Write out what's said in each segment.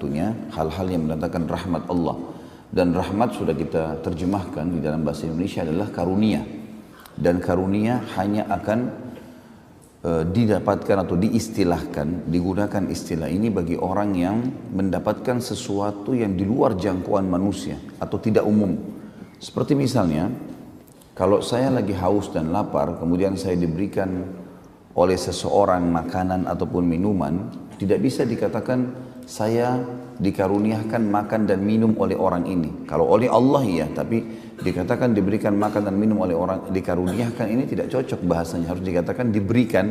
tentunya hal-hal yang mendatangkan rahmat Allah. Dan rahmat sudah kita terjemahkan di dalam bahasa Indonesia adalah karunia. Dan karunia hanya akan e, didapatkan atau diistilahkan, digunakan istilah ini bagi orang yang mendapatkan sesuatu yang di luar jangkauan manusia atau tidak umum. Seperti misalnya, kalau saya lagi haus dan lapar, kemudian saya diberikan oleh seseorang makanan ataupun minuman, tidak bisa dikatakan saya dikaruniakan makan dan minum oleh orang ini. Kalau oleh Allah ya, tapi dikatakan diberikan makan dan minum oleh orang dikaruniakan ini tidak cocok bahasanya. Harus dikatakan diberikan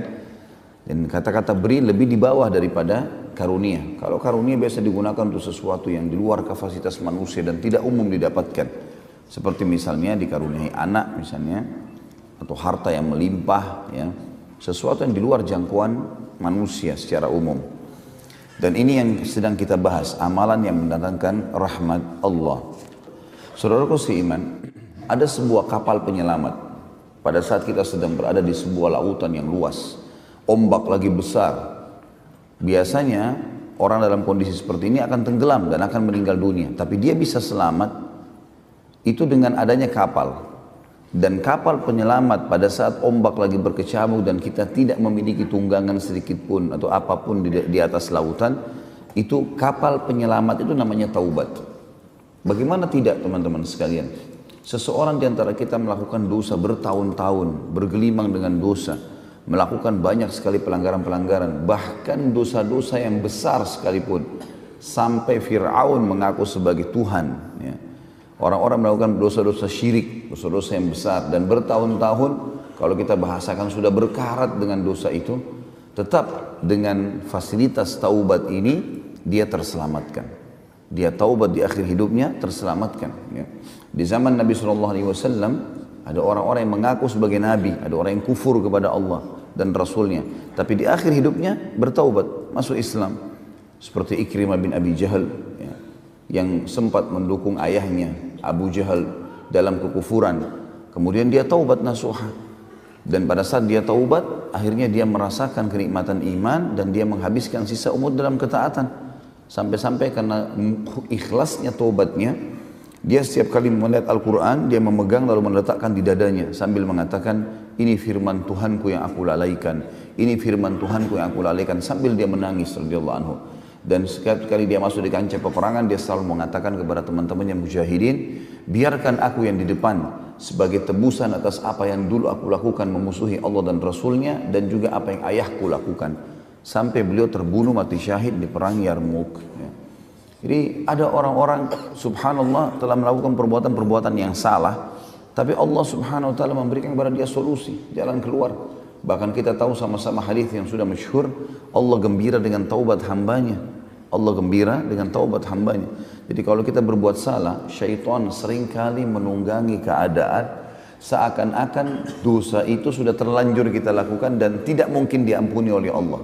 dan kata-kata beri lebih di bawah daripada karunia. Kalau karunia biasa digunakan untuk sesuatu yang di luar kapasitas manusia dan tidak umum didapatkan. Seperti misalnya dikaruniai anak misalnya atau harta yang melimpah ya. Sesuatu yang di luar jangkauan manusia secara umum. Dan ini yang sedang kita bahas, amalan yang mendatangkan rahmat Allah. Saudaraku seiman, ada sebuah kapal penyelamat. Pada saat kita sedang berada di sebuah lautan yang luas, ombak lagi besar. Biasanya orang dalam kondisi seperti ini akan tenggelam dan akan meninggal dunia. Tapi dia bisa selamat itu dengan adanya kapal dan kapal penyelamat pada saat ombak lagi berkecamuk dan kita tidak memiliki tunggangan sedikit pun atau apa pun di, di atas lautan itu kapal penyelamat itu namanya taubat. Bagaimana tidak teman-teman sekalian? Seseorang di antara kita melakukan dosa bertahun-tahun bergelimang dengan dosa melakukan banyak sekali pelanggaran-pelanggaran bahkan dosa-dosa yang besar sekalipun sampai Fir'aun mengaku sebagai Tuhan ya Orang-orang melakukan dosa-dosa syirik, dosa-dosa yang besar dan bertahun-tahun kalau kita bahasakan sudah berkarat dengan dosa itu, tetap dengan fasilitas taubat ini dia terselamatkan. Dia taubat di akhir hidupnya terselamatkan. Ya. Di zaman Nabi SAW ada orang-orang yang mengaku sebagai Nabi, ada orang yang kufur kepada Allah dan Rasulnya. Tapi di akhir hidupnya bertaubat, masuk Islam. Seperti Ikrimah bin Abi Jahal yang sempat mendukung ayahnya Abu Jahal dalam kekufuran. Kemudian dia taubat nasuha. Dan pada saat dia taubat, akhirnya dia merasakan kenikmatan iman dan dia menghabiskan sisa umur dalam ketaatan. Sampai-sampai karena ikhlasnya taubatnya, dia setiap kali melihat Al-Quran, dia memegang lalu meletakkan di dadanya sambil mengatakan, ini firman Tuhanku yang aku lalaikan. Ini firman Tuhanku yang aku lalaikan sambil dia menangis radhiyallahu anhu. Dan setiap kali dia masuk di kancah peperangan, dia selalu mengatakan kepada teman-teman yang mujahidin, biarkan aku yang di depan sebagai tebusan atas apa yang dulu aku lakukan memusuhi Allah dan Rasulnya dan juga apa yang ayahku lakukan. Sampai beliau terbunuh mati syahid di perang Yarmuk. Ya. Jadi ada orang-orang subhanallah telah melakukan perbuatan-perbuatan yang salah. Tapi Allah subhanahu wa ta'ala memberikan kepada dia solusi, jalan keluar. Bahkan kita tahu sama-sama hadis yang sudah masyhur, Allah gembira dengan taubat hambanya. Allah gembira dengan taubat hambanya. Jadi kalau kita berbuat salah, syaitan sering kali menunggangi keadaan seakan-akan dosa itu sudah terlanjur kita lakukan dan tidak mungkin diampuni oleh Allah.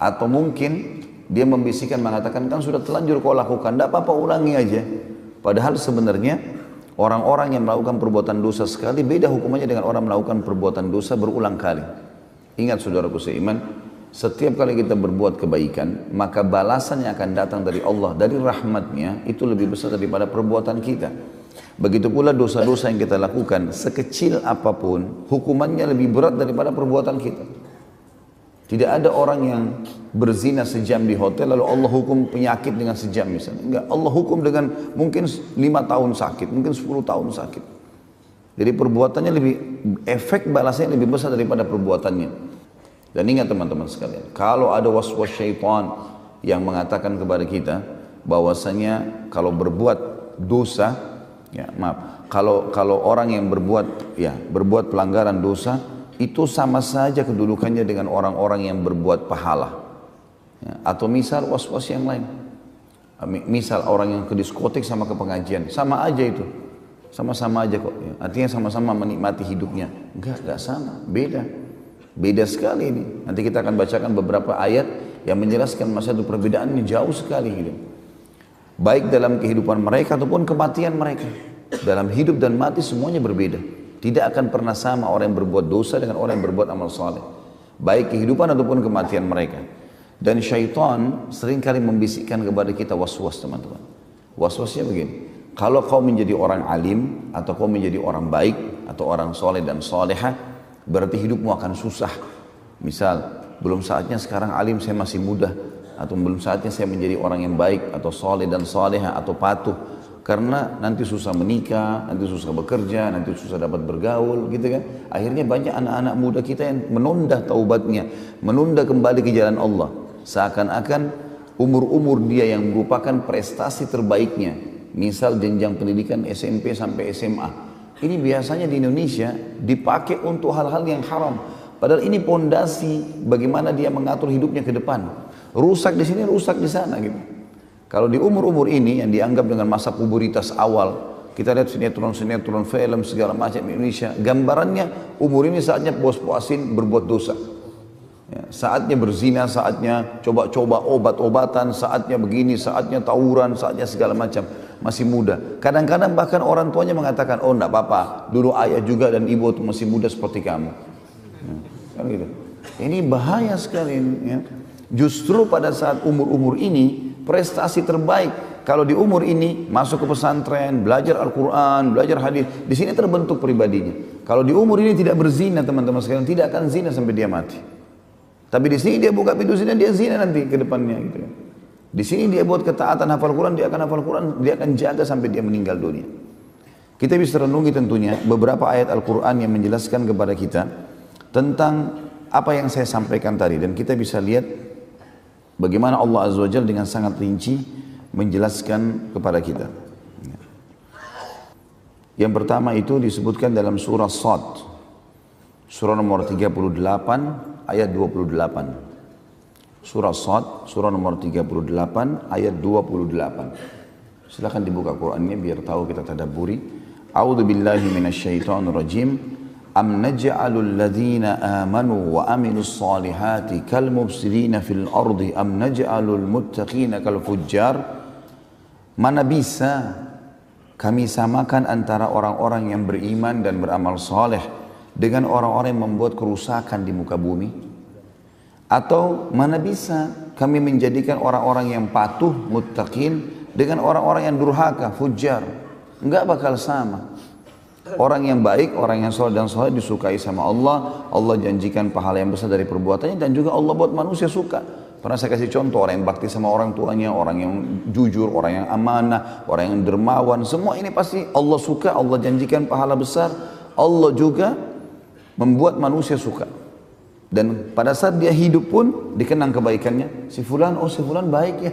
Atau mungkin dia membisikkan mengatakan kan sudah terlanjur kau lakukan, tidak apa-apa ulangi aja. Padahal sebenarnya Orang-orang yang melakukan perbuatan dosa sekali beda hukumannya dengan orang melakukan perbuatan dosa berulang kali. Ingat saudaraku seiman, setiap kali kita berbuat kebaikan, maka balasan yang akan datang dari Allah, dari rahmatnya, itu lebih besar daripada perbuatan kita. Begitu pula dosa-dosa yang kita lakukan, sekecil apa pun, hukumannya lebih berat daripada perbuatan kita. Tidak ada orang yang berzina sejam di hotel lalu Allah hukum penyakit dengan sejam misalnya. Enggak, Allah hukum dengan mungkin lima tahun sakit, mungkin sepuluh tahun sakit. Jadi perbuatannya lebih efek balasnya lebih besar daripada perbuatannya. Dan ingat teman-teman sekalian, kalau ada was-was syaitan yang mengatakan kepada kita bahwasanya kalau berbuat dosa, ya maaf, kalau kalau orang yang berbuat ya berbuat pelanggaran dosa itu sama saja kedudukannya dengan orang-orang yang berbuat pahala. Ya, atau misal was-was yang lain. Misal orang yang ke diskotik sama ke pengajian, sama aja itu. Sama-sama aja kok. Ya. Artinya sama-sama menikmati hidupnya. Enggak, enggak sama. Beda. Beda sekali ini. Nanti kita akan bacakan beberapa ayat yang menjelaskan masa itu perbedaannya jauh sekali gitu. Baik dalam kehidupan mereka ataupun kematian mereka. Dalam hidup dan mati semuanya berbeda. Tidak akan pernah sama orang yang berbuat dosa dengan orang yang berbuat amal soleh. Baik kehidupan ataupun kematian mereka. Dan syaitan sering kali membisikkan kepada kita was-was teman-teman. Was-wasnya begini. Kalau kau menjadi orang alim atau kau menjadi orang baik atau orang soleh dan soleha, berarti hidupmu akan susah. Misal, belum saatnya sekarang alim saya masih muda atau belum saatnya saya menjadi orang yang baik atau soleh dan soleha atau patuh karena nanti susah menikah, nanti susah bekerja, nanti susah dapat bergaul gitu kan. Akhirnya banyak anak-anak muda kita yang menunda taubatnya, menunda kembali ke jalan Allah. Seakan-akan umur-umur dia yang merupakan prestasi terbaiknya. Misal jenjang pendidikan SMP sampai SMA. Ini biasanya di Indonesia dipakai untuk hal-hal yang haram. Padahal ini pondasi bagaimana dia mengatur hidupnya ke depan. Rusak di sini, rusak di sana gitu. Kalau di umur-umur ini yang dianggap dengan masa puberitas awal, kita lihat sinetron-sinetron film segala macam Indonesia, gambarannya umur ini saatnya puas-puasin berbuat dosa. Ya, saatnya berzina, saatnya coba-coba obat-obatan, saatnya begini, saatnya tawuran, saatnya segala macam. Masih muda. Kadang-kadang bahkan orang tuanya mengatakan, oh enggak apa-apa, dulu ayah juga dan ibu itu masih muda seperti kamu. Ya, kan gitu. Ini bahaya sekali. Ya. Justru pada saat umur-umur ini, prestasi terbaik. Kalau di umur ini masuk ke pesantren, belajar Al-Quran, belajar hadis, di sini terbentuk pribadinya. Kalau di umur ini tidak berzina teman-teman sekalian, tidak akan zina sampai dia mati. Tapi di sini dia buka pintu zina, dia zina nanti ke depannya gitu ya. Di sini dia buat ketaatan hafal Quran, dia akan hafal Quran, dia akan jaga sampai dia meninggal dunia. Kita bisa renungi tentunya beberapa ayat Al-Quran yang menjelaskan kepada kita tentang apa yang saya sampaikan tadi dan kita bisa lihat Bagaimana Allah Azza wa Jal dengan sangat rinci menjelaskan kepada kita. Yang pertama itu disebutkan dalam surah Sad. Surah nomor 38 ayat 28. Surah Sad, surah nomor 38 ayat 28. Silakan dibuka Qur'annya biar tahu kita tadabburi. A'udzu billahi minasyaitonir rajim am naj'alul ladzina amanu wa amilus solihati kal mufsidina fil ardi am naj'alul mana bisa kami samakan antara orang-orang yang beriman dan beramal soleh dengan orang-orang yang membuat kerusakan di muka bumi? Atau mana bisa kami menjadikan orang-orang yang patuh muttaqin dengan orang-orang yang durhaka fujar enggak bakal sama. Orang yang baik, orang yang soleh dan soleh disukai sama Allah. Allah janjikan pahala yang besar dari perbuatannya dan juga Allah buat manusia suka. Pernah saya kasih contoh orang yang bakti sama orang tuanya, orang yang jujur, orang yang amanah, orang yang dermawan. Semua ini pasti Allah suka, Allah janjikan pahala besar. Allah juga membuat manusia suka. Dan pada saat dia hidup pun dikenang kebaikannya. Si fulan, oh si fulan baik ya.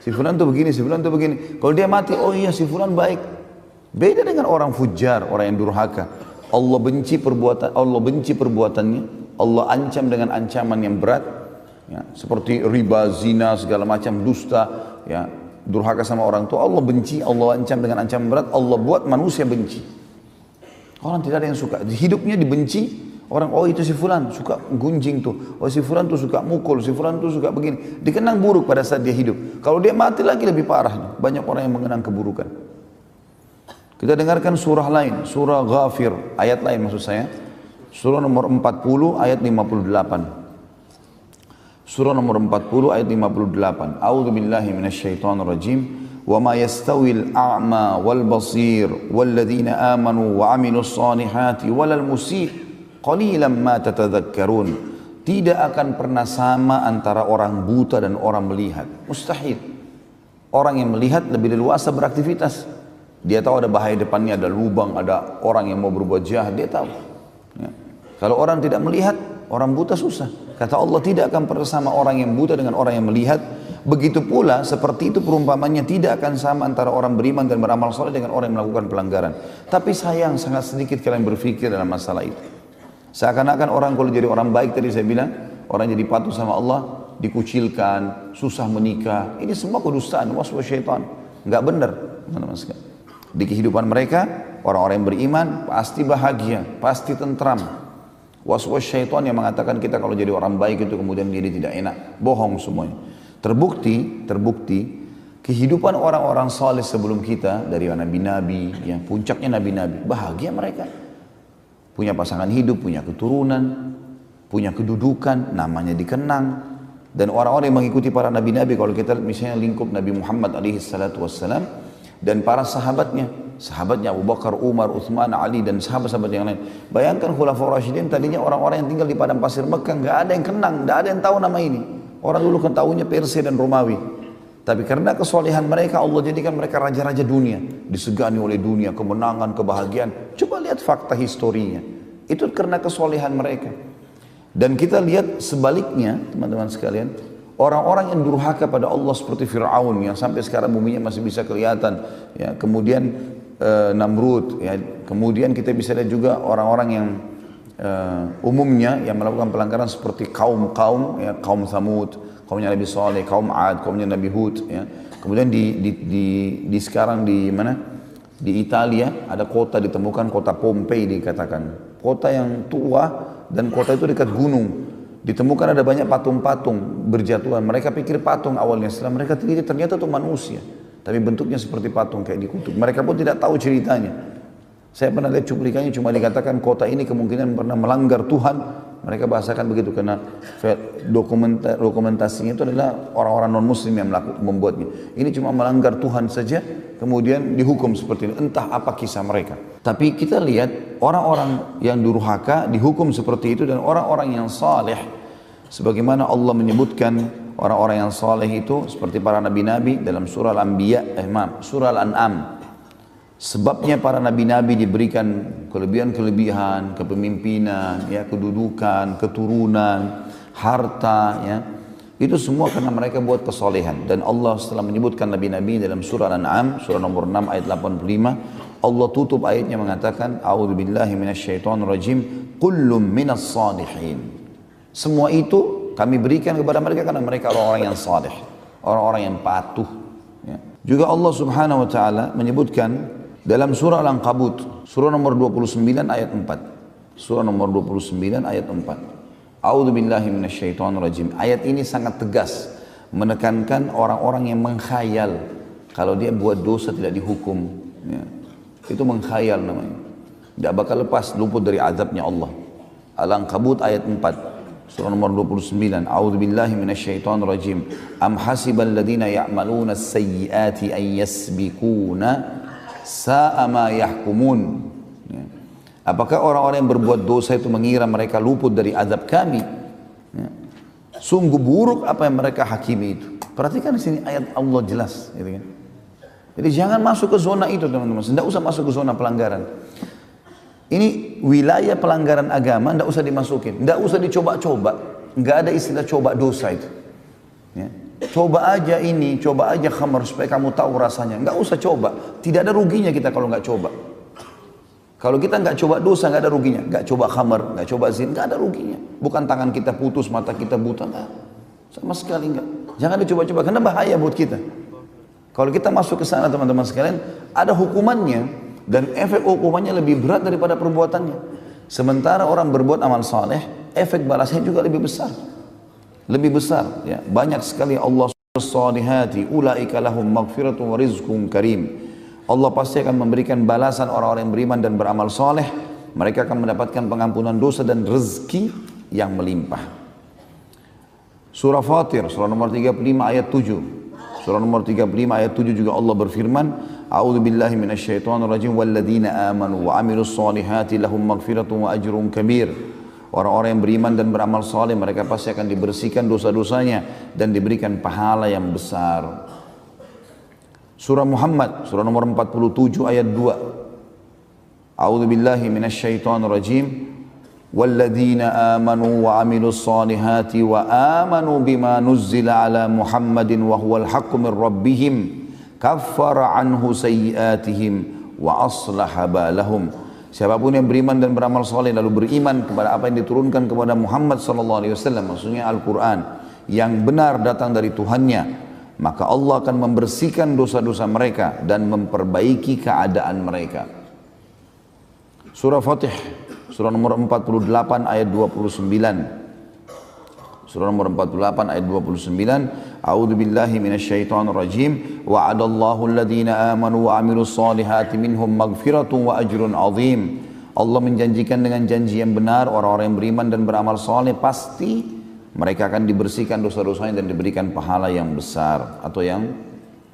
Si fulan tuh begini, si fulan tuh begini. Kalau dia mati, oh iya si fulan baik. Beda dengan orang fujar, orang yang durhaka. Allah benci perbuatan, Allah benci perbuatannya. Allah ancam dengan ancaman yang berat. Ya, seperti riba, zina, segala macam dusta, ya, durhaka sama orang tua. Allah benci, Allah ancam dengan ancaman berat. Allah buat manusia benci. Orang tidak ada yang suka. Hidupnya dibenci. Orang, oh itu si fulan suka gunjing tuh. Oh si fulan tuh suka mukul, si fulan tuh suka begini. Dikenang buruk pada saat dia hidup. Kalau dia mati lagi lebih parah. Banyak orang yang mengenang keburukan. Kita dengarkan surah lain, surah Ghafir, ayat lain maksud saya. Surah nomor 40 ayat 58. Surah nomor 40 ayat 58. A'udzu billahi minasyaitonir rajim. Wa ma yastawil a'ma wal basir wal ladzina amanu wa 'amilus solihati walal musii qalilan ma tatadzakkarun. Tidak akan pernah sama antara orang buta dan orang melihat. Mustahil. Orang yang melihat lebih leluasa beraktivitas. Dia tahu ada bahaya depannya, ada lubang, ada orang yang mau berbuat jahat, dia tahu. Ya. Kalau orang tidak melihat, orang buta susah. Kata Allah tidak akan pernah sama orang yang buta dengan orang yang melihat. Begitu pula seperti itu perumpamannya tidak akan sama antara orang beriman dan beramal soleh dengan orang yang melakukan pelanggaran. Tapi sayang sangat sedikit kalian berpikir dalam masalah itu. Seakan-akan orang kalau jadi orang baik tadi saya bilang, orang jadi patuh sama Allah, dikucilkan, susah menikah. Ini semua kedustaan, waswas syaitan. Enggak benar, teman-teman. Di kehidupan mereka, orang-orang yang beriman pasti bahagia, pasti tentram. Was-was syaitan yang mengatakan kita kalau jadi orang baik itu kemudian jadi tidak enak. Bohong semuanya. Terbukti, terbukti, kehidupan orang-orang saleh sebelum kita, dari nabi-nabi, yang puncaknya nabi-nabi, bahagia mereka. Punya pasangan hidup, punya keturunan, punya kedudukan, namanya dikenang. Dan orang-orang yang mengikuti para nabi-nabi, kalau kita misalnya lingkup Nabi Muhammad alaihi salatu wassalam, dan para sahabatnya, sahabatnya Abu Bakar, Umar, Uthman, Ali, dan sahabat-sahabat yang lain. Bayangkan Khulafaur Rashidin tadinya orang-orang yang tinggal di padang pasir Mekah, nggak ada yang kenang, nggak ada yang tahu nama ini. Orang dulu kan tahunya Persia dan Romawi. Tapi karena kesolehan mereka Allah jadikan mereka raja-raja dunia. Disegani oleh dunia, kemenangan, kebahagiaan. Coba lihat fakta historinya. Itu karena kesolehan mereka. Dan kita lihat sebaliknya teman-teman sekalian. Orang-orang yang durhaka pada Allah seperti Fir'aun yang sampai sekarang buminya masih bisa kelihatan. Ya, kemudian e, Namrud. Ya, kemudian kita bisa lihat juga orang-orang yang e, umumnya yang melakukan pelanggaran seperti kaum-kaum, ya, kaum Thamud, kaumnya Nabi Saleh, kaum Ad, kaumnya Nabi Hud. Ya. Kemudian di, di, di, di sekarang di mana? Di Italia ada kota ditemukan kota Pompei dikatakan. Kota yang tua dan kota itu dekat gunung. Ditemukan ada banyak patung-patung berjatuhan. Mereka pikir patung awalnya. Setelah mereka teliti ternyata itu manusia. Tapi bentuknya seperti patung kayak dikutuk. Mereka pun tidak tahu ceritanya. Saya pernah lihat cuplikannya cuma dikatakan kota ini kemungkinan pernah melanggar Tuhan mereka bahasakan begitu karena dokumenta, dokumentasinya itu adalah orang-orang non muslim yang melakukan, membuatnya. Ini cuma melanggar Tuhan saja kemudian dihukum seperti ini. Entah apa kisah mereka. Tapi kita lihat orang-orang yang durhaka dihukum seperti itu dan orang-orang yang saleh sebagaimana Allah menyebutkan orang-orang yang saleh itu seperti para nabi-nabi dalam surah Al-Anbiya eh maaf, surah Al-An'am Sebabnya para nabi-nabi diberikan kelebihan-kelebihan, kepemimpinan, ya, kedudukan, keturunan, harta, ya. Itu semua karena mereka buat kesolehan. Dan Allah setelah menyebutkan nabi-nabi dalam surah Al-An'am, surah nomor 6 ayat 85, Allah tutup ayatnya mengatakan, A'udzubillahi minasyaitonirrajim, kullum minas salihin. Semua itu kami berikan kepada mereka karena mereka orang-orang yang saleh, orang-orang yang patuh. Ya. Juga Allah Subhanahu wa taala menyebutkan dalam surah Al-Ankabut, surah nomor 29 ayat 4. Surah nomor 29 ayat 4. A'udzu billahi minasyaitonir rajim. Ayat ini sangat tegas menekankan orang-orang yang mengkhayal kalau dia buat dosa tidak dihukum. Ya. Itu mengkhayal namanya. Tidak bakal lepas luput dari azabnya Allah. Al-Ankabut ayat 4. Surah nomor 29. A'udzu billahi minasyaitonir rajim. Am hasibal ladzina ya'maluna as-sayyi'ati an yasbiquna sa'ama yahkumun. Ya. Apakah orang-orang yang berbuat dosa itu mengira mereka luput dari azab kami? Ya. Sungguh buruk apa yang mereka hakimi itu. Perhatikan di sini ayat Allah jelas. Gitu kan. Jadi jangan masuk ke zona itu teman-teman. Tidak usah masuk ke zona pelanggaran. Ini wilayah pelanggaran agama, tidak usah dimasukin. Tidak usah dicoba-coba. Nggak ada istilah coba dosa itu. Ya. Coba aja ini, coba aja khamar supaya kamu tahu rasanya. Nggak usah coba. Tidak ada ruginya kita kalau nggak coba. Kalau kita nggak coba dosa nggak ada ruginya. Nggak coba khamar, nggak coba zin, nggak ada ruginya. Bukan tangan kita putus, mata kita buta, nggak. Sama sekali nggak. Jangan dicoba-coba karena bahaya buat kita. Kalau kita masuk ke sana teman-teman sekalian, ada hukumannya dan efek hukumannya lebih berat daripada perbuatannya. Sementara orang berbuat amal saleh, efek balasnya juga lebih besar. Lebih besar ya. Banyak sekali Allah salihati ulaika lahum maghfiratun wa rizqun karim. Allah pasti akan memberikan balasan orang-orang yang beriman dan beramal soleh mereka akan mendapatkan pengampunan dosa dan rezeki yang melimpah. Surah Fatir surah nomor 35 ayat 7 surah nomor 35 ayat 7 juga Allah berfirman A'udzu billahi minasyaitonir rajim walladzina amanu wa amilus lahum maghfiratun wa ajrun kabir Orang-orang yang beriman dan beramal soleh mereka pasti akan dibersihkan dosa-dosanya dan diberikan pahala yang besar. Surah Muhammad, surah nomor 47 ayat 2. A'udzu billahi minasyaitonir rajim. Solihati wa amanu bima nuzzila ala Muhammadin wa huwal haqqu min rabbihim kaffara anhu sayyiatihim wa aslaha balahum. Siapa pun yang beriman dan beramal soleh lalu beriman kepada apa yang diturunkan kepada Muhammad sallallahu alaihi wasallam maksudnya Al-Qur'an yang benar datang dari Tuhannya maka Allah akan membersihkan dosa-dosa mereka dan memperbaiki keadaan mereka. Surah Fatih surah nomor 48 ayat 29 Surah nomor 48 ayat 29. A'udzu billahi minasyaitonir rajim. Wa'adallahu alladhina amanu wa 'amilus solihati minhum maghfiratun wa ajrun 'azim. Allah menjanjikan dengan janji yang benar orang-orang yang beriman dan beramal saleh pasti Mereka akan dibersihkan dosa-dosanya dan diberikan pahala yang besar atau yang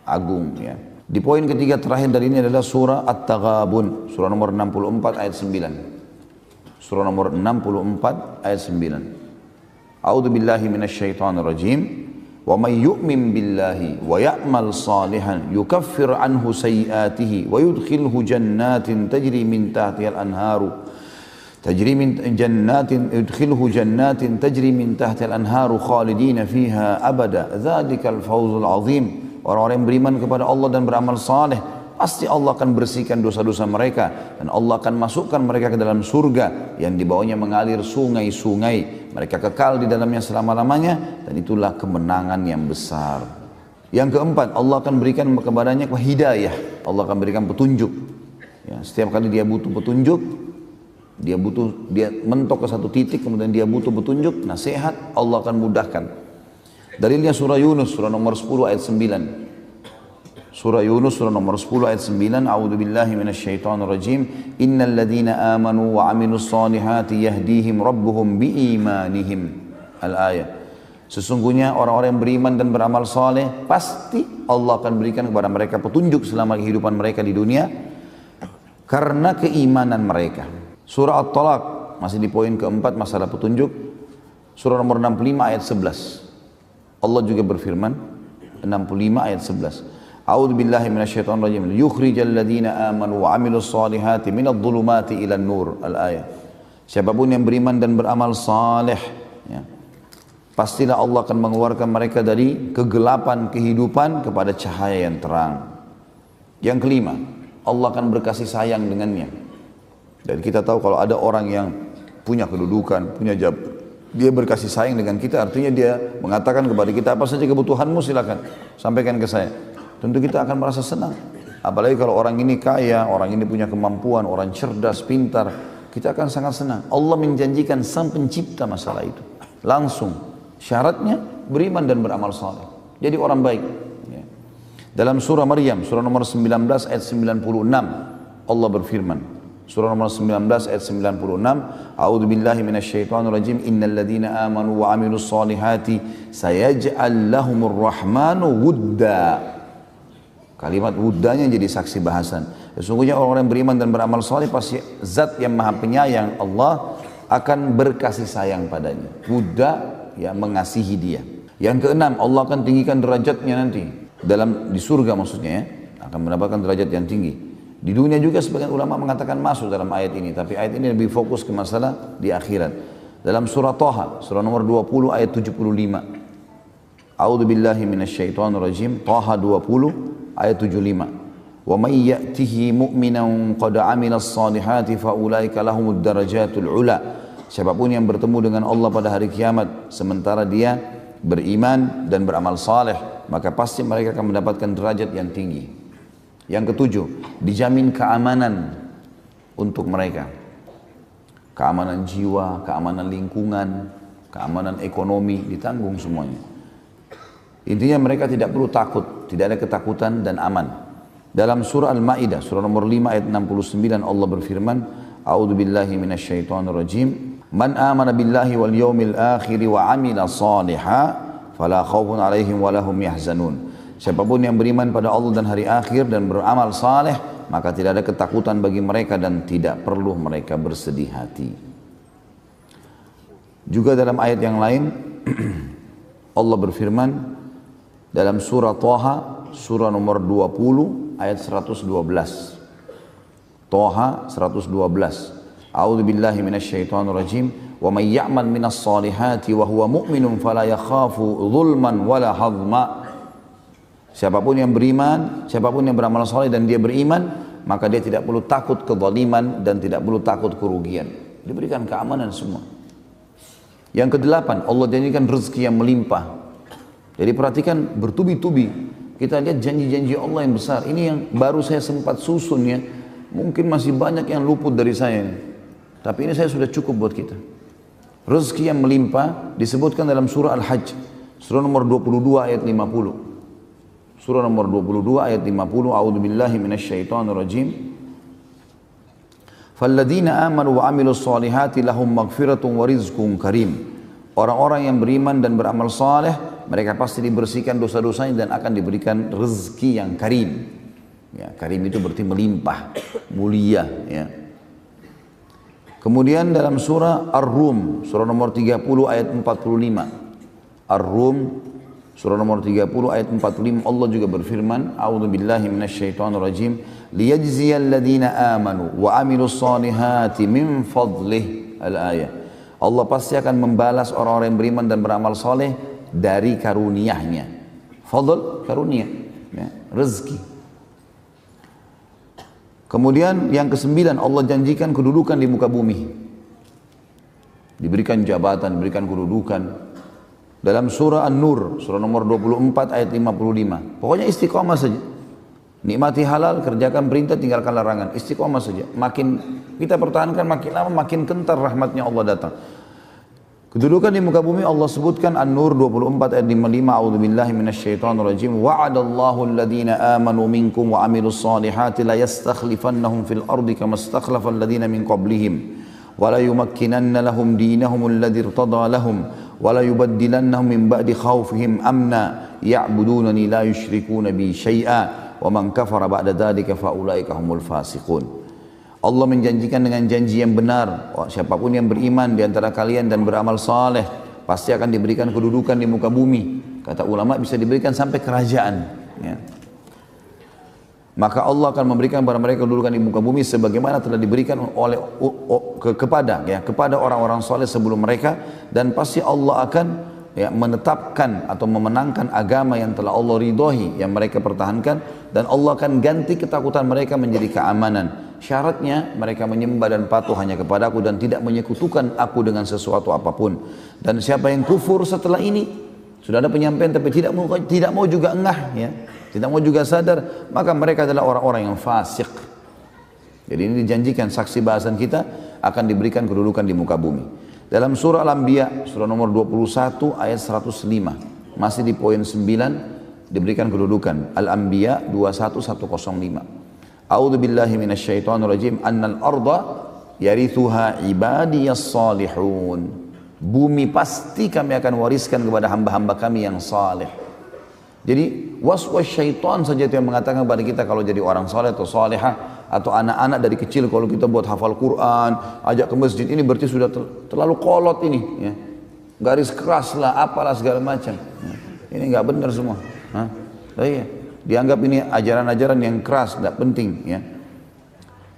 agung ya. Di poin ketiga terakhir dari ini adalah surah At-Taghabun, surah nomor 64 ayat 9. Surah nomor 64 ayat 9. A'udzu billahi minasyaitonir rajim. Wa may yu'min billahi wa ya'mal salihan yukaffir anhu sayi'atihi wa yudkhilhu jannatin tajri min tahtihal anharu. Tajri min jannatin yudkhilhu jannatin tajri min tahtihal anharu khalidina fiha abada. Dzalikal fawzul azim. Orang-orang yang beriman kepada Allah dan beramal saleh pasti Allah akan bersihkan dosa-dosa mereka dan Allah akan masukkan mereka ke dalam surga yang di bawahnya mengalir sungai-sungai mereka kekal di dalamnya selama-lamanya dan itulah kemenangan yang besar. Yang keempat Allah akan berikan kepadanya hidayah. Allah akan berikan petunjuk. Ya, setiap kali dia butuh petunjuk dia butuh dia mentok ke satu titik kemudian dia butuh petunjuk nasihat Allah akan mudahkan. Dalilnya surah Yunus surah nomor 10 ayat 9 surah Yunus surah nomor 10 ayat 9 a'udzu billahi minasyaitonir rajim innal ladzina amanu wa amilus solihati yahdihim rabbuhum biimanihim al ayat Sesungguhnya orang-orang yang beriman dan beramal soleh pasti Allah akan berikan kepada mereka petunjuk selama kehidupan mereka di dunia karena keimanan mereka. Surah At-Talaq masih di poin keempat masalah petunjuk. Surah nomor 65 ayat 11. Allah juga berfirman 65 ayat 11. A'udzu billahi minasyaitonir rajim. Yukhrijal ladzina amanu wa 'amilus solihati minadh dhulumati ila nur al-ayat. Siapa pun yang beriman dan beramal saleh ya, pastilah Allah akan mengeluarkan mereka dari kegelapan kehidupan kepada cahaya yang terang. Yang kelima, Allah akan berkasih sayang dengannya. Dan kita tahu kalau ada orang yang punya kedudukan, punya jab, dia berkasih sayang dengan kita, artinya dia mengatakan kepada kita apa saja kebutuhanmu silakan sampaikan ke saya. Tentu kita akan merasa senang. Apalagi kalau orang ini kaya, orang ini punya kemampuan, orang cerdas, pintar, kita akan sangat senang. Allah menjanjikan sang pencipta masalah itu. Langsung. Syaratnya beriman dan beramal saleh. Jadi orang baik. Ya. Dalam surah Maryam, surah nomor 19 ayat 96, Allah berfirman, Surah nomor 19 ayat 96. A'udzu billahi minasyaitonir rajim. Innal ladzina amanu wa 'amilus solihati sayaj'al lahumur rahmanu wudda. Kalimat wuddanya jadi saksi bahasan. Sesungguhnya orang-orang yang beriman dan beramal soleh pasti zat yang maha penyayang Allah akan berkasih sayang padanya. Wudda ya mengasihi dia. Yang keenam Allah akan tinggikan derajatnya nanti dalam di surga maksudnya ya akan mendapatkan derajat yang tinggi. Di dunia juga sebagian ulama mengatakan masuk dalam ayat ini, tapi ayat ini lebih fokus ke masalah di akhirat. Dalam surah Taha, surah nomor 20 ayat 75. A'udzu billahi minasyaitonir rajim. Taha 20 ayat 75. Wa may ya'tihi mu'minan qad 'amila as-salihati fa ulaika lahumud darajatul 'ula. Siapa pun yang bertemu dengan Allah pada hari kiamat sementara dia beriman dan beramal saleh, maka pasti mereka akan mendapatkan derajat yang tinggi. Yang ketujuh, dijamin keamanan untuk mereka. Keamanan jiwa, keamanan lingkungan, keamanan ekonomi ditanggung semuanya. Intinya mereka tidak perlu takut, tidak ada ketakutan dan aman. Dalam surah Al-Maidah, surah nomor 5 ayat 69 Allah berfirman, A'udzu billahi minasyaitonir rajim. Man amana billahi wal yawmil akhir wa amila salihan fala khaufun alaihim wa lahum yahzanun. Siapa pun yang beriman pada Allah dan hari akhir dan beramal saleh, maka tidak ada ketakutan bagi mereka dan tidak perlu mereka bersedih hati. Juga dalam ayat yang lain, Allah berfirman dalam surah Toha, surah nomor 20, ayat 112. Toha 112. A'udzu billahi minasyaitonir rajim. Wa may ya'mal minas salihati wa huwa mu'minun fala yakhafu dhulman wala hadma. Siapa pun yang beriman, siapa pun yang beramal soleh dan dia beriman, maka dia tidak perlu takut kezaliman dan tidak perlu takut kerugian. Diberikan keamanan semua. Yang kedelapan, Allah janjikan rezeki yang melimpah. Jadi perhatikan bertubi-tubi. Kita lihat janji-janji Allah yang besar. Ini yang baru saya sempat susun ya. Mungkin masih banyak yang luput dari saya. Tapi ini saya sudah cukup buat kita. Rezeki yang melimpah disebutkan dalam surah Al-Hajj. Surah nomor 22 ayat 50. Surah nomor 22 ayat 50. A'udzu billahi minasyaitonir rajim. Falladzina amanu wa amilus solihati lahum maghfiratun wa rizqun karim. Orang-orang yang beriman dan beramal saleh, mereka pasti dibersihkan dosa-dosanya dan akan diberikan rezeki yang karim. Ya, karim itu berarti melimpah, mulia. Ya. Kemudian dalam surah Ar-Rum, surah nomor 30 ayat 45. Ar-Rum, surah nomor 30 ayat 45, Allah juga berfirman, A'udhu billahi rajim, liyajziyal amanu wa amilus salihati min fadlih. Al-ayah. Allah pasti akan membalas orang-orang yang beriman dan beramal soleh dari karuniahnya. Fadl, karunia. Ya, rezeki. Kemudian yang kesembilan Allah janjikan kedudukan di muka bumi. Diberikan jabatan, diberikan kedudukan. Dalam surah An-Nur, surah nomor 24 ayat 55. Pokoknya istiqomah saja. Nikmati halal, kerjakan perintah, tinggalkan larangan. Istiqomah saja. Makin kita pertahankan, makin lama makin kentar rahmatnya Allah datang. Kedudukan di muka bumi Allah sebutkan An-Nur 24 ayat 55 A'udzubillahi minasyaitonir rajim wa'adallahu alladhina amanu minkum wa amilus salihati la yastakhlifannahum fil ardi kama istakhlafa alladhina min qablihim wa la yumakkinanna lahum dinahum alladhi irtada lahum wa la yubaddilannahum min ba'di khawfihim amna ya'budunani la yushrikuna bi syai'a wa man kafara ba'da dzalika faulaika humul fasiqun. Allah menjanjikan dengan janji yang benar, oh, siapa pun yang beriman di antara kalian dan beramal saleh pasti akan diberikan kedudukan di muka bumi. Kata ulama bisa diberikan sampai kerajaan. Ya. Maka Allah akan memberikan kepada mereka kedudukan di muka bumi sebagaimana telah diberikan oleh ke, kepada ya kepada orang-orang soleh sebelum mereka dan pasti Allah akan ya, menetapkan atau memenangkan agama yang telah Allah ridhoi yang mereka pertahankan dan Allah akan ganti ketakutan mereka menjadi keamanan. Syaratnya mereka menyembah dan patuh hanya kepada aku dan tidak menyekutukan aku dengan sesuatu apa pun. Dan siapa yang kufur setelah ini sudah ada penyampaian tapi tidak mau tidak mau juga engah ya, tidak mau juga sadar, maka mereka adalah orang-orang yang fasik. Jadi ini dijanjikan saksi bahasan kita akan diberikan kedudukan di muka bumi. Dalam surah Al-Anbiya, surah nomor 21 ayat 105. Masih di poin 9 diberikan kedudukan. Al-Anbiya 21105. A'udzu billahi minasyaitonir rajim. Annal arda yarithuha ibadiyas salihun. Bumi pasti kami akan wariskan kepada hamba-hamba kami yang saleh. Jadi was-was syaitan saja itu yang mengatakan kepada kita kalau jadi orang saleh atau salehah atau anak-anak dari kecil kalau kita buat hafal Quran, ajak ke masjid ini berarti sudah terlalu kolot ini, ya. garis keras lah, apalah segala macam. Ini nggak benar semua. Hah? Oh iya. Dianggap ini ajaran-ajaran yang keras, tidak penting. Ya.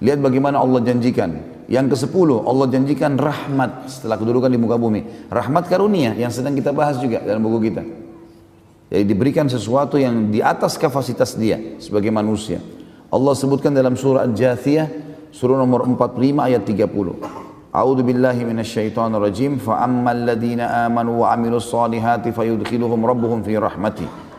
Lihat bagaimana Allah janjikan. Yang ke sepuluh Allah janjikan rahmat setelah kedudukan di muka bumi. Rahmat karunia yang sedang kita bahas juga dalam buku kita. Jadi diberikan sesuatu yang di atas kapasitas dia sebagai manusia. Allah sebutkan dalam surah Al-Jathiyah, surah nomor 45 ayat 30. A'udzu billahi minasyaitonir rajim fa ammal ladzina amanu wa amilus solihati fayudkhiluhum rabbuhum fi rahmati.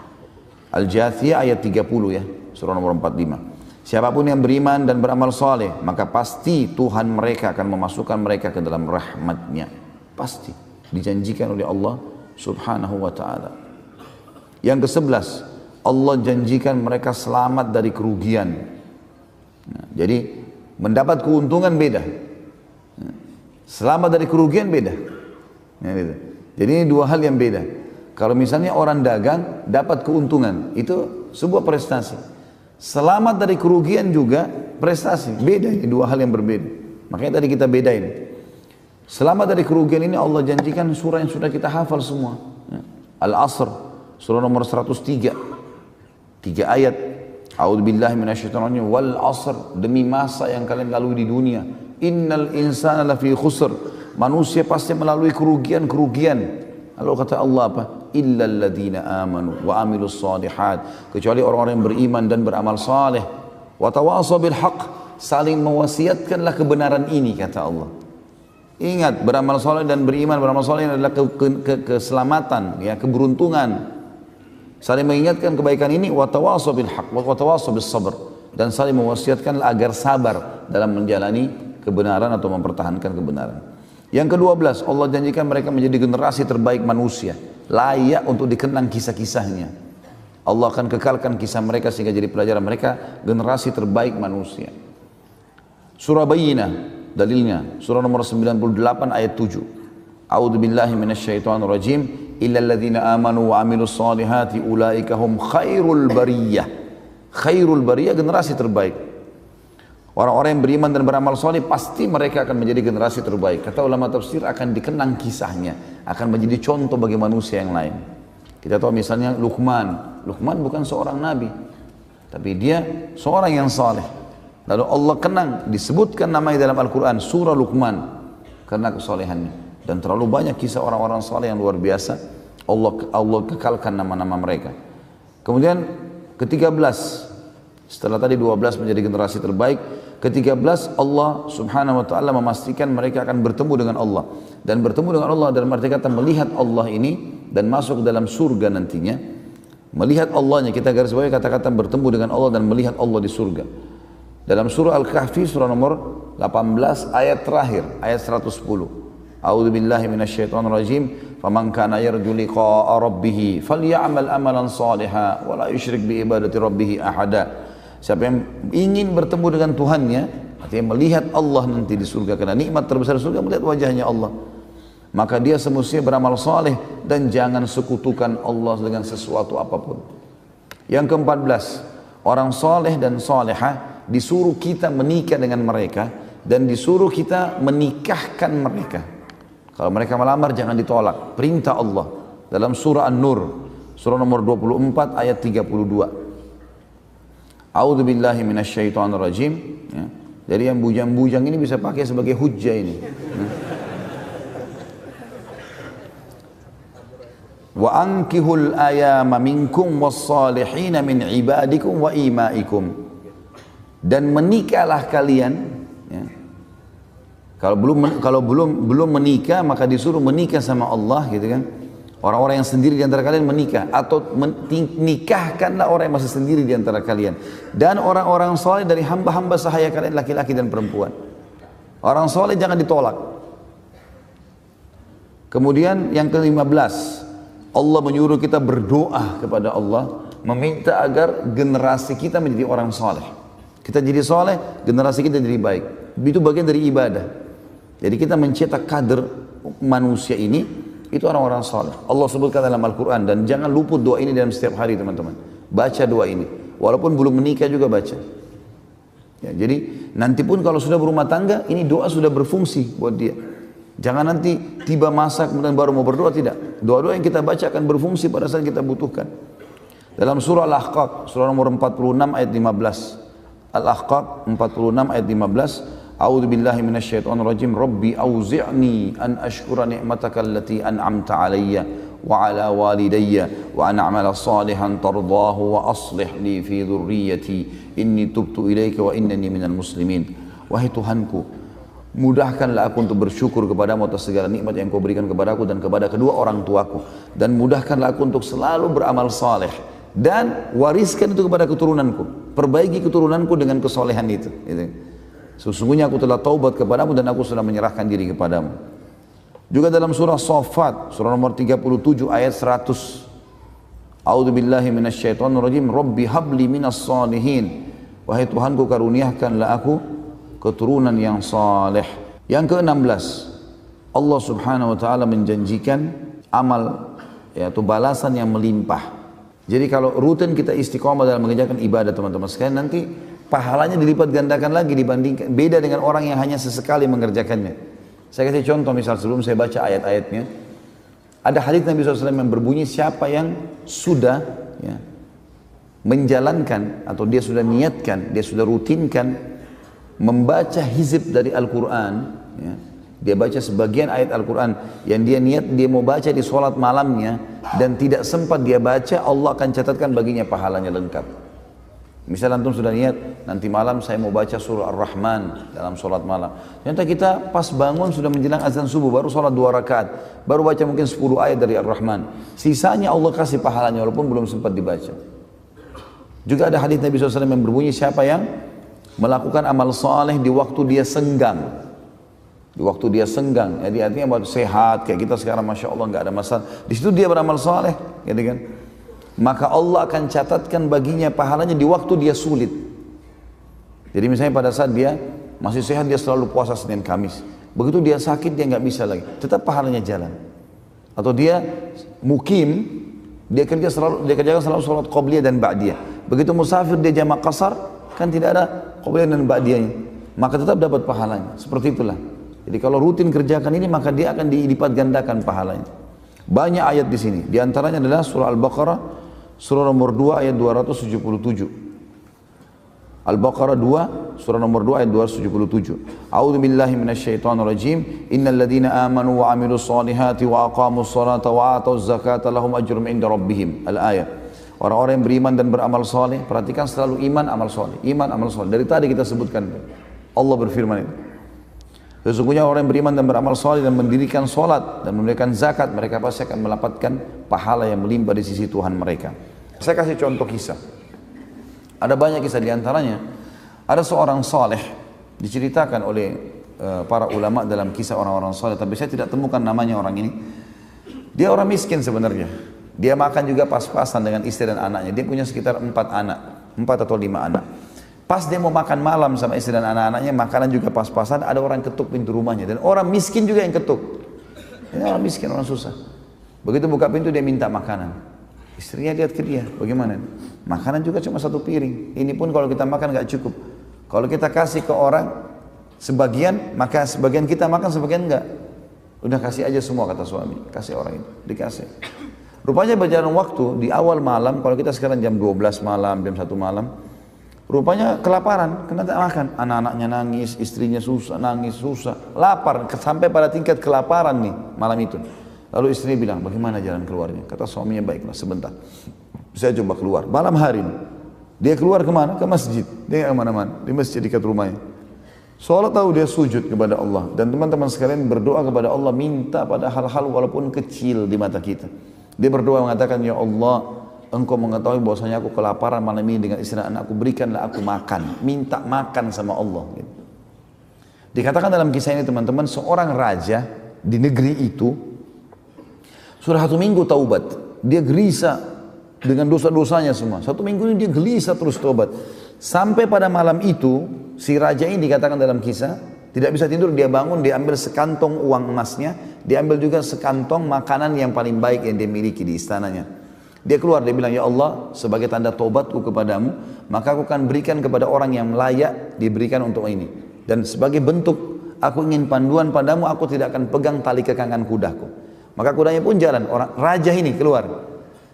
Al-Jathiyah ayat 30 ya, surah nomor 45. Siapa pun yang beriman dan beramal soleh, maka pasti Tuhan mereka akan memasukkan mereka ke dalam rahmatnya. Pasti. Dijanjikan oleh Allah subhanahu wa ta'ala. Yang ke sebelas, Allah janjikan mereka selamat dari kerugian. Nah, jadi mendapat keuntungan beda. Nah, selamat dari kerugian beda. Nah, gitu. Jadi ini dua hal yang beda. Kalau misalnya orang dagang dapat keuntungan, itu sebuah prestasi. Selamat dari kerugian juga prestasi. Beda ini dua hal yang berbeda. Makanya tadi kita bedain. Selamat dari kerugian ini Allah janjikan surah yang sudah kita hafal semua. Al-Asr, surah nomor 103. Tiga ayat. A'udzubillahi minasyaitonir wal asr demi masa yang kalian lalui di dunia. Innal insana lafi khusr. Manusia pasti melalui kerugian-kerugian. Lalu kata Allah apa? Illa alladhina amanu wa amilus salihat. Kecuali orang-orang yang beriman dan beramal saleh. Wa tawasaw bil haq. Saling mewasiatkanlah kebenaran ini kata Allah. Ingat beramal saleh dan beriman beramal saleh adalah ke, ke, ke, keselamatan, ya keberuntungan. Saling mengingatkan kebaikan ini wa tawasaw bil haq wa tawasaw bis sabr dan saling mewasiatkan agar sabar dalam menjalani kebenaran atau mempertahankan kebenaran. Yang kedua belas, Allah janjikan mereka menjadi generasi terbaik manusia, layak untuk dikenang kisah-kisahnya. Allah akan kekalkan kisah mereka sehingga jadi pelajaran mereka generasi terbaik manusia. Surah Bayyinah dalilnya surah nomor 98 ayat 7. A'udzu billahi minasyaitonir rajim. Illal ladzina amanu wa amilus solihati ulaika hum khairul bariyah. Khairul bariyah generasi terbaik. Orang-orang yang beriman dan beramal soleh pasti mereka akan menjadi generasi terbaik. Kata ulama tafsir akan dikenang kisahnya, akan menjadi contoh bagi manusia yang lain. Kita tahu misalnya Luqman. Luqman bukan seorang nabi, tapi dia seorang yang saleh. Lalu Allah kenang, disebutkan namanya dalam Al-Quran, surah Luqman, karena kesolehannya. Dan terlalu banyak kisah orang-orang saleh yang luar biasa, Allah Allah kekalkan nama-nama mereka. Kemudian ke-13, setelah tadi 12 menjadi generasi terbaik, ke-13 Allah subhanahu wa ta'ala memastikan mereka akan bertemu dengan Allah. Dan bertemu dengan Allah dan mereka kata melihat Allah ini dan masuk dalam surga nantinya. Melihat Allahnya, kita garis bawahi kata-kata bertemu dengan Allah dan melihat Allah di surga. Dalam surah Al-Kahfi surah nomor 18 ayat terakhir, ayat 110. A'udzu billahi minasyaitonir rajim. Faman kana yarju liqa'a rabbih falyamal amalan salihan wa la yusyrik bi ibadati rabbih ahada. Siapa yang ingin bertemu dengan Tuhannya, artinya melihat Allah nanti di surga karena nikmat terbesar surga melihat wajahnya Allah. Maka dia semestinya beramal saleh dan jangan sekutukan Allah dengan sesuatu apa pun. Yang ke-14, orang saleh dan salehah disuruh kita menikah dengan mereka dan disuruh kita menikahkan mereka. Kalau mereka melamar jangan ditolak. Perintah Allah dalam surah An-Nur, surah nomor 24 ayat 32. A'udzu billahi minasyaitonir rajim. Ya. Jadi yang bujang-bujang ini bisa pakai sebagai hujjah ini. Ya. Wa ankihul ayama minkum was-salihin min ibadikum wa imaikum dan menikahlah kalian ya. kalau belum kalau belum belum menikah maka disuruh menikah sama Allah gitu kan orang-orang yang sendiri di antara kalian menikah atau nikahkanlah orang yang masih sendiri di antara kalian dan orang-orang soleh dari hamba-hamba sahaya kalian laki-laki dan perempuan orang soleh jangan ditolak kemudian yang ke-15 Allah menyuruh kita berdoa kepada Allah meminta agar generasi kita menjadi orang soleh kita jadi soleh, generasi kita jadi baik. Itu bagian dari ibadah. Jadi kita mencetak kader manusia ini, itu orang-orang soleh. Allah sebutkan dalam Al-Quran dan jangan luput doa ini dalam setiap hari teman-teman. Baca doa ini. Walaupun belum menikah juga baca. Ya, jadi nanti pun kalau sudah berumah tangga, ini doa sudah berfungsi buat dia. Jangan nanti tiba masa kemudian baru mau berdoa, tidak. Doa-doa yang kita baca akan berfungsi pada saat kita butuhkan. Dalam surah Al-Ahqaf, surah nomor 46 ayat 15. Al-Ahqaf 46 ayat 15 A'udzu billahi minasyaitonir rajim Rabbi auzi'ni an ashkura ni'mataka allati an'amta 'alayya wa 'ala walidayya wa an a'mala salihan tardahu wa aslih li fi dhurriyyati inni tubtu ilaika wa innani minal muslimin Wahai Tuhanku Mudahkanlah aku untuk bersyukur kepadamu atas segala nikmat yang kau berikan kepadaku dan kepada kedua orang tuaku. Dan mudahkanlah aku untuk selalu beramal saleh dan wariskan itu kepada keturunanku. Perbaiki keturunanku dengan kesolehan itu. Gitu. Sesungguhnya aku telah taubat kepadamu dan aku sudah menyerahkan diri kepadamu. Juga dalam surah Safat, surah nomor 37 ayat 100. A'udzu billahi minasyaitonir rajim. Rabbi habli minas salihin. Wahai Tuhanku karuniakanlah aku keturunan yang saleh. Yang ke-16, Allah Subhanahu wa taala menjanjikan amal yaitu balasan yang melimpah jadi kalau rutin kita istiqomah dalam mengerjakan ibadah teman-teman sekalian nanti pahalanya dilipat gandakan lagi dibandingkan beda dengan orang yang hanya sesekali mengerjakannya. Saya kasih contoh misal sebelum saya baca ayat-ayatnya. Ada hadis Nabi SAW yang berbunyi siapa yang sudah ya, menjalankan atau dia sudah niatkan, dia sudah rutinkan membaca hizib dari Al-Quran ya, dia baca sebagian ayat Al-Quran yang dia niat dia mau baca di sholat malamnya dan tidak sempat dia baca, Allah akan catatkan baginya pahalanya lengkap. Misal antum sudah niat, nanti malam saya mau baca surah Ar-Rahman dalam sholat malam. Ternyata kita pas bangun sudah menjelang azan subuh, baru sholat dua rakaat. Baru baca mungkin 10 ayat dari Ar-Rahman. Sisanya Allah kasih pahalanya walaupun belum sempat dibaca. Juga ada hadis Nabi SAW yang berbunyi siapa yang melakukan amal soleh di waktu dia senggang di waktu dia senggang jadi artinya sehat kayak kita sekarang masya Allah nggak ada masalah di situ dia beramal soleh gitu kan maka Allah akan catatkan baginya pahalanya di waktu dia sulit jadi misalnya pada saat dia masih sehat dia selalu puasa Senin Kamis Begitu dia sakit dia nggak bisa lagi, tetap pahalanya jalan. Atau dia mukim, dia kerja selalu dia kerjakan selalu sholat qobliyah dan ba'diyah. Begitu musafir dia jamak kasar, kan tidak ada qobliyah dan ba'diyahnya. Maka tetap dapat pahalanya. Seperti itulah. Jadi kalau rutin kerjakan ini maka dia akan dilipat gandakan pahalanya. Banyak ayat di sini. Di antaranya adalah surah Al-Baqarah surah nomor 2 ayat 277. Al-Baqarah 2 surah nomor 2 ayat 277. A'udzu billahi minasyaitonir rajim. Innal ladzina amanu wa 'amilus solihati wa aqamus salata wa atuz zakata lahum ajrun 'inda rabbihim. Al-ayat. Orang-orang yang beriman dan beramal soleh, perhatikan selalu iman, amal soleh. Iman, amal soleh. Dari tadi kita sebutkan. Allah berfirman itu. Sesungguhnya orang yang beriman dan beramal soleh dan mendirikan solat dan memberikan zakat, mereka pasti akan mendapatkan pahala yang melimpah di sisi Tuhan mereka. Saya kasih contoh kisah. Ada banyak kisah di antaranya. Ada seorang saleh diceritakan oleh uh, para ulama dalam kisah orang-orang saleh, tapi saya tidak temukan namanya orang ini. Dia orang miskin sebenarnya. Dia makan juga pas-pasan dengan istri dan anaknya. Dia punya sekitar empat anak, empat atau lima anak. Pas dia mau makan malam sama istri dan anak-anaknya, makanan juga pas-pasan, ada orang ketuk pintu rumahnya. Dan orang miskin juga yang ketuk. Ini orang miskin, orang susah. Begitu buka pintu dia minta makanan. Istrinya lihat ke dia, bagaimana? Makanan juga cuma satu piring. Ini pun kalau kita makan nggak cukup. Kalau kita kasih ke orang sebagian, maka sebagian kita makan, sebagian enggak. Udah kasih aja semua kata suami, kasih orang itu, dikasih. Rupanya berjalan waktu di awal malam, kalau kita sekarang jam 12 malam, jam 1 malam, rupanya kelaparan, kena tak makan. Anak-anaknya nangis, istrinya susah, nangis, susah, lapar, sampai pada tingkat kelaparan nih malam itu. Lalu istrinya bilang, bagaimana jalan keluarnya? Kata suaminya, baiklah sebentar. Saya coba keluar. Malam hari. Dia keluar ke mana? Ke masjid. Dia ke mana-mana. Di masjid dekat rumahnya. Soalnya tahu dia sujud kepada Allah. Dan teman-teman sekalian berdoa kepada Allah. Minta pada hal-hal walaupun kecil di mata kita. Dia berdoa mengatakan, Ya Allah, Engkau mengetahui bahwasanya aku kelaparan malam ini dengan istri anakku. Berikanlah aku makan. Minta makan sama Allah. Dikatakan dalam kisah ini teman-teman, seorang raja di negeri itu sudah satu minggu taubat. Dia gelisah dengan dosa-dosanya semua. Satu minggu ini dia gelisah terus taubat. Sampai pada malam itu, si raja ini dikatakan dalam kisah, tidak bisa tidur, dia bangun, dia ambil sekantong uang emasnya, dia ambil juga sekantong makanan yang paling baik yang dia miliki di istananya. Dia keluar, dia bilang, Ya Allah, sebagai tanda tobatku kepadamu, maka aku akan berikan kepada orang yang layak diberikan untuk ini. Dan sebagai bentuk, aku ingin panduan padamu, aku tidak akan pegang tali kekangan kudaku. Maka kudanya pun jalan. Orang raja ini keluar.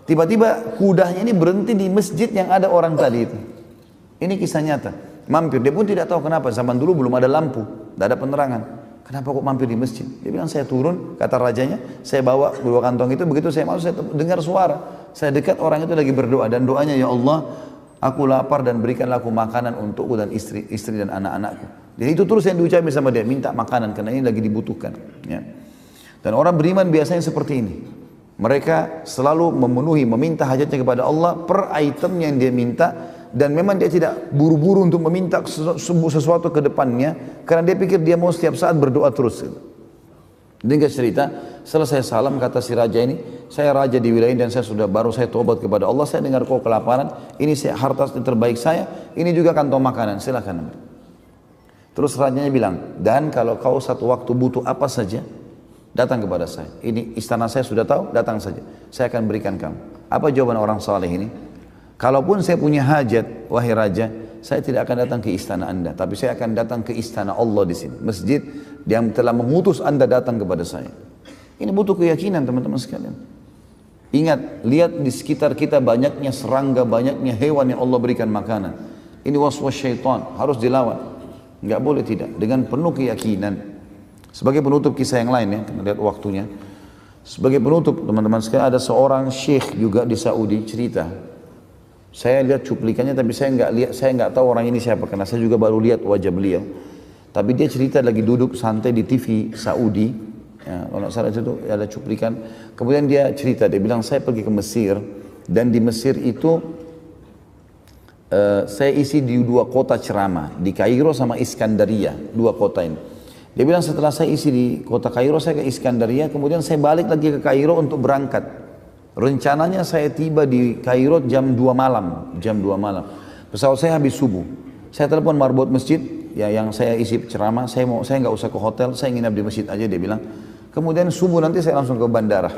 Tiba-tiba kudanya ini berhenti di masjid yang ada orang tadi itu. Ini kisah nyata. Mampir. Dia pun tidak tahu kenapa. Zaman dulu belum ada lampu. Tidak ada penerangan. Kenapa kok mampir di masjid? Dia bilang saya turun, kata rajanya, saya bawa dua kantong itu, begitu saya masuk, saya dengar suara. Saya dekat orang itu lagi berdoa dan doanya ya Allah, aku lapar dan berikanlah aku makanan untukku dan istri istri dan anak-anakku. Jadi itu terus yang diucapkan sama dia, minta makanan karena ini lagi dibutuhkan. Ya. Dan orang beriman biasanya seperti ini. Mereka selalu memenuhi, meminta hajatnya kepada Allah per item yang dia minta. Dan memang dia tidak buru-buru untuk meminta sesuatu ke depannya. Karena dia pikir dia mau setiap saat berdoa terus. Dengan cerita, selesai salam kata si raja ini, saya raja di wilayah ini dan saya sudah baru saya tobat kepada Allah, saya dengar kau kelaparan, ini saya, harta terbaik saya, ini juga kantong makanan, silakan. Terus rajanya bilang, dan kalau kau satu waktu butuh apa saja, Datang kepada saya. Ini istana saya sudah tahu, datang saja. Saya akan berikan kamu. Apa jawaban orang saleh ini? Kalaupun saya punya hajat, wahai raja, saya tidak akan datang ke istana anda, tapi saya akan datang ke istana Allah di sini. Masjid yang telah mengutus anda datang kepada saya. Ini butuh keyakinan teman-teman sekalian. Ingat, lihat di sekitar kita banyaknya serangga, banyaknya hewan yang Allah berikan makanan. Ini waswas syaitan, harus dilawan. Enggak boleh tidak, dengan penuh keyakinan. Sebagai penutup kisah yang lain ya, kita lihat waktunya. Sebagai penutup teman-teman sekalian ada seorang syekh juga di Saudi cerita. Saya lihat cuplikannya tapi saya nggak lihat, saya nggak tahu orang ini siapa karena saya juga baru lihat wajah beliau. Tapi dia cerita lagi duduk santai di TV Saudi. Ya, kalau salah itu ada cuplikan. Kemudian dia cerita, dia bilang saya pergi ke Mesir dan di Mesir itu uh, saya isi di dua kota ceramah di Kairo sama Iskandaria, dua kota ini. Dia bilang setelah saya isi di kota Kairo, saya ke Iskandaria, kemudian saya balik lagi ke Kairo untuk berangkat. Rencananya saya tiba di Kairo jam 2 malam, jam 2 malam. Pesawat saya habis subuh. Saya telepon marbot masjid, ya yang saya isi ceramah, saya mau saya nggak usah ke hotel, saya nginap di masjid aja dia bilang. Kemudian subuh nanti saya langsung ke bandara.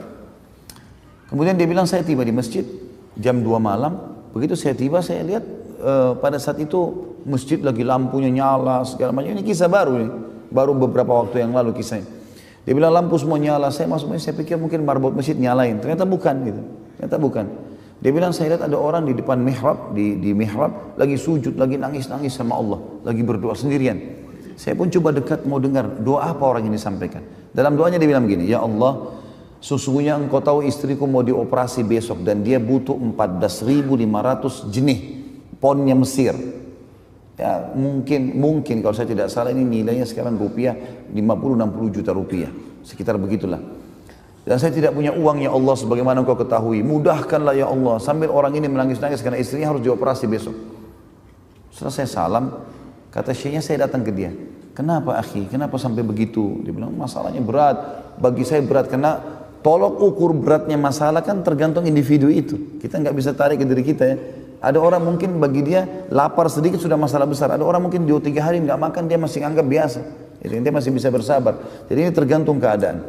Kemudian dia bilang saya tiba di masjid jam 2 malam. Begitu saya tiba saya lihat uh, pada saat itu masjid lagi lampunya nyala segala macam. Ini kisah baru nih, baru beberapa waktu yang lalu kisahnya. Dia bilang lampu semua nyala, saya masuk saya pikir mungkin marbot masjid nyalain. Ternyata bukan gitu, ternyata bukan. Dia bilang saya lihat ada orang di depan mihrab, di, di mihrab lagi sujud, lagi nangis-nangis sama Allah, lagi berdoa sendirian. Saya pun coba dekat mau dengar doa apa orang ini sampaikan. Dalam doanya dia bilang begini, Ya Allah, sesungguhnya engkau tahu istriku mau dioperasi besok dan dia butuh 14.500 jenih ponnya Mesir. Ya, mungkin mungkin kalau saya tidak salah ini nilainya sekarang rupiah 50-60 juta rupiah. Sekitar begitulah. Dan saya tidak punya uang ya Allah sebagaimana engkau ketahui. Mudahkanlah ya Allah. Sambil orang ini menangis-nangis karena istrinya harus dioperasi besok. Setelah saya salam, kata syekhnya saya datang ke dia. Kenapa akhi? Kenapa sampai begitu? Dia bilang masalahnya berat. Bagi saya berat karena tolok ukur beratnya masalah kan tergantung individu itu. Kita nggak bisa tarik ke diri kita ya. Ada orang mungkin bagi dia lapar sedikit sudah masalah besar. Ada orang mungkin dua tiga hari nggak makan dia masih anggap biasa. Jadi dia masih bisa bersabar. Jadi ini tergantung keadaan.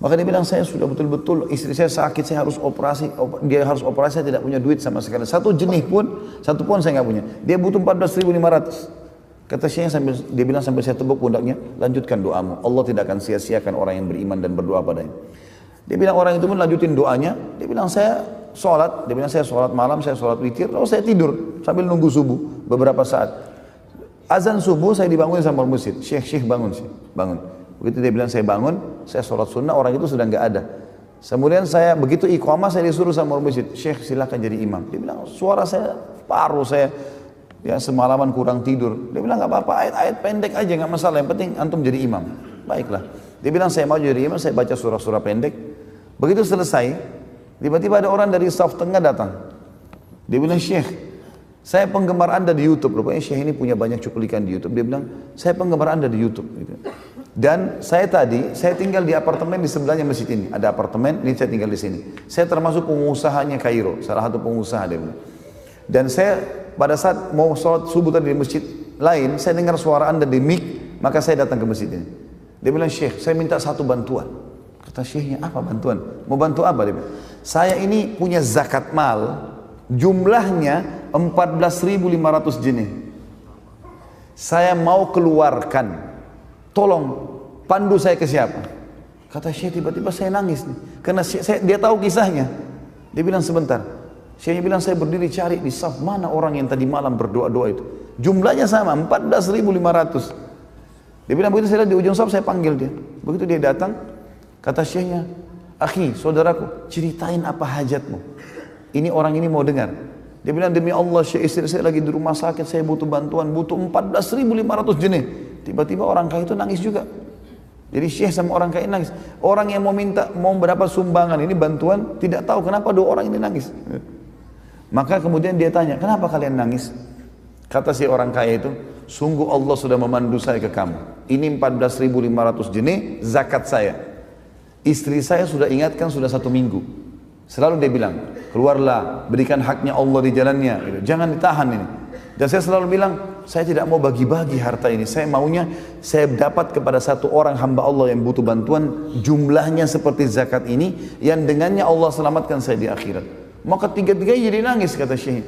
Maka dia bilang saya sudah betul-betul istri saya sakit, saya harus operasi, dia harus operasi, saya tidak punya duit sama sekali. Satu jenis pun, satu pun saya nggak punya. Dia butuh 14.500. Kata saya sambil dia bilang sambil saya tepuk pundaknya, lanjutkan doamu. Allah tidak akan sia-siakan orang yang beriman dan berdoa padanya. Dia bilang orang itu pun lanjutin doanya. Dia bilang saya sholat, dia bilang saya sholat malam, saya sholat witir, lalu saya tidur sambil nunggu subuh beberapa saat. Azan subuh saya dibangun sama masjid. Syekh Syekh bangun sih, bangun. Begitu dia bilang saya bangun, saya sholat sunnah, orang itu sudah nggak ada. Kemudian saya begitu iqamah saya disuruh sama orang Syekh silakan jadi imam. Dia bilang suara saya paruh saya ya semalaman kurang tidur. Dia bilang nggak apa-apa ayat-ayat pendek aja nggak masalah, yang penting antum jadi imam. Baiklah. Dia bilang saya mau jadi imam, saya baca surah-surah pendek. Begitu selesai, tiba-tiba ada orang dari saf tengah datang. Dia bilang Syekh, saya penggemar anda di YouTube. Rupanya Syekh ini punya banyak cuplikan di YouTube. Dia bilang, saya penggemar anda di YouTube. Gitu. Dan saya tadi, saya tinggal di apartemen di sebelahnya masjid ini. Ada apartemen, ini saya tinggal di sini. Saya termasuk pengusahanya Kairo, salah satu pengusaha dia bilang. Dan saya pada saat mau sholat subuh tadi di masjid lain, saya dengar suara anda di mic, maka saya datang ke masjid ini. Dia bilang, Syekh, saya minta satu bantuan. Kata Syekhnya, apa bantuan? Mau bantu apa? Dia bilang, saya ini punya zakat mal, jumlahnya 14.500 jenis. Saya mau keluarkan tolong pandu saya ke siapa? Kata Syekh tiba-tiba saya nangis nih. Karena saya, dia tahu kisahnya. Dia bilang sebentar. Syekhnya bilang saya berdiri cari di saf mana orang yang tadi malam berdoa-doa itu. Jumlahnya sama 14.500. Dia bilang begitu saya di ujung saf saya panggil dia. Begitu dia datang kata Syekhnya, "Akhi, saudaraku, ceritain apa hajatmu." Ini orang ini mau dengar. Dia bilang demi Allah istri saya lagi di rumah sakit, saya butuh bantuan, butuh 14.500 jenis. Tiba-tiba orang kaya itu nangis juga. Jadi syekh sama orang kaya nangis. Orang yang mau minta, mau berapa sumbangan ini bantuan, tidak tahu kenapa dua orang ini nangis. Maka kemudian dia tanya, kenapa kalian nangis? Kata si orang kaya itu, sungguh Allah sudah memandu saya ke kamu. Ini 14.500 jenis zakat saya. Istri saya sudah ingatkan sudah satu minggu. Selalu dia bilang, keluarlah, berikan haknya Allah di jalannya. Jangan ditahan ini. Dan saya selalu bilang, saya tidak mau bagi-bagi harta ini. Saya maunya saya dapat kepada satu orang hamba Allah yang butuh bantuan jumlahnya seperti zakat ini yang dengannya Allah selamatkan saya di akhirat. Maka tiga-tiganya jadi nangis kata Syekh.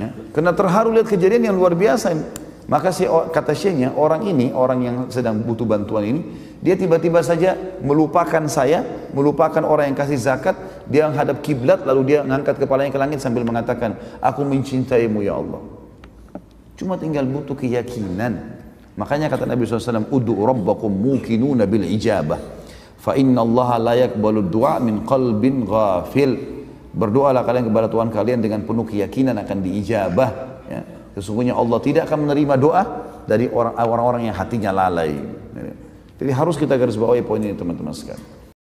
Ya. Karena terharu lihat kejadian yang luar biasa. Maka si kata Syekhnya orang ini orang yang sedang butuh bantuan ini dia tiba-tiba saja melupakan saya, melupakan orang yang kasih zakat, dia menghadap kiblat lalu dia mengangkat kepalanya ke langit sambil mengatakan, "Aku mencintaimu ya Allah." Cuma tinggal butuh keyakinan. Makanya kata Nabi SAW, Udu rabbakum mukinuna bil ijabah. Fa inna Allah la yakbalu du'a min qalbin ghafil. Berdoalah kalian kepada Tuhan kalian dengan penuh keyakinan akan diijabah. Ya. Sesungguhnya Allah tidak akan menerima doa dari orang-orang yang hatinya lalai. Jadi harus kita garis bawahi poin ini teman-teman sekalian.